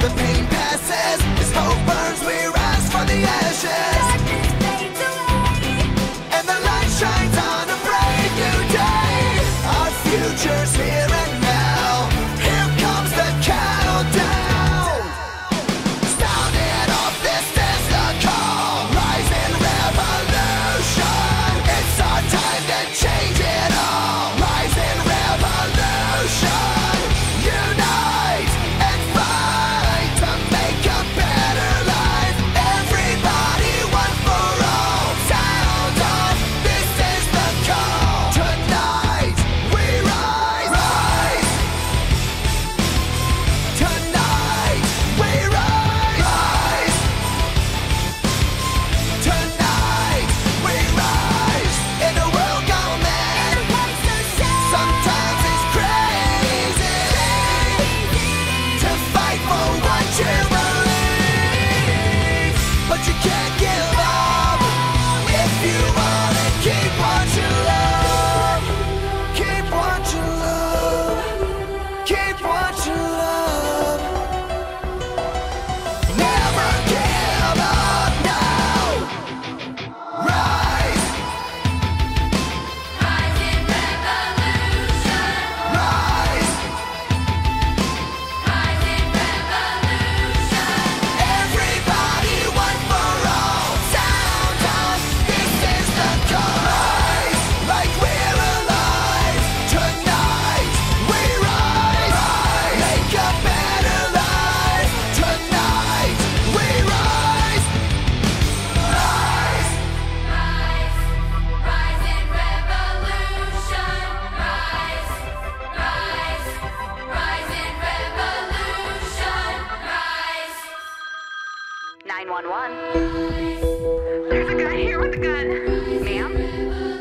the watching. 911. There's a guy here with a gun. Ma'am?